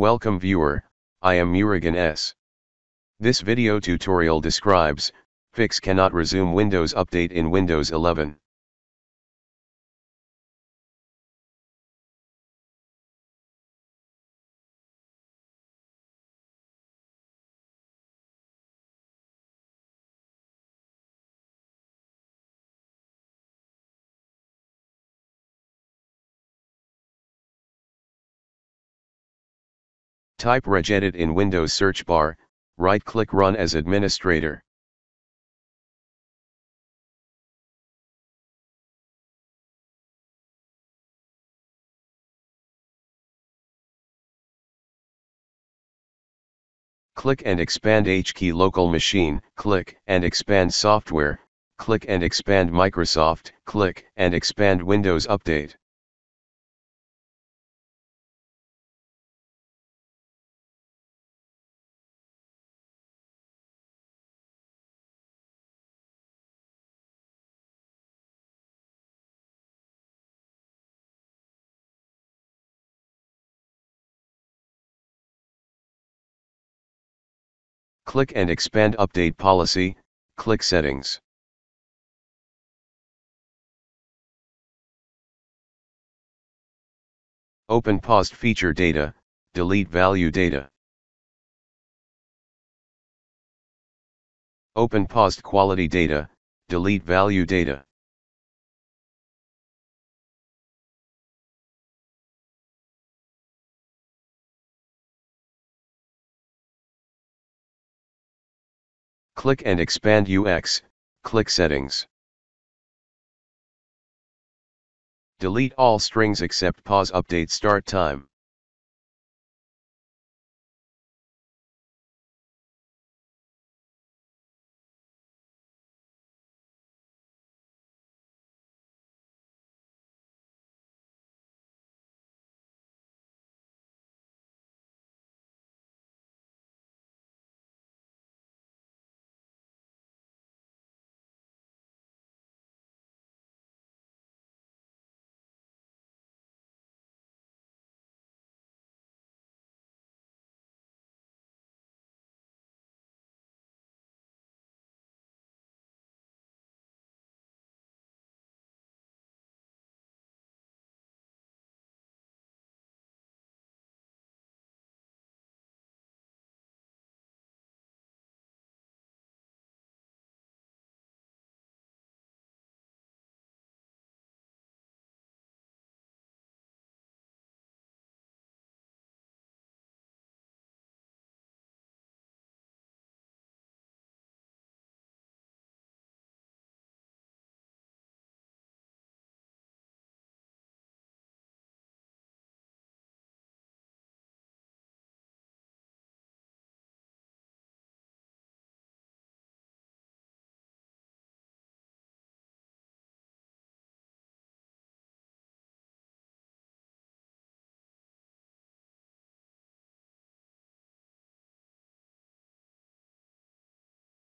Welcome viewer, I am Murugan S. This video tutorial describes, fix cannot resume Windows Update in Windows 11. Type regedit in Windows search bar, right-click Run as administrator. Click and expand HKey local machine, click and expand software, click and expand Microsoft, click and expand Windows Update. Click and expand Update Policy, click Settings. Open Paused Feature Data, delete Value Data. Open Paused Quality Data, delete Value Data. Click and expand UX, click Settings. Delete all strings except pause update start time.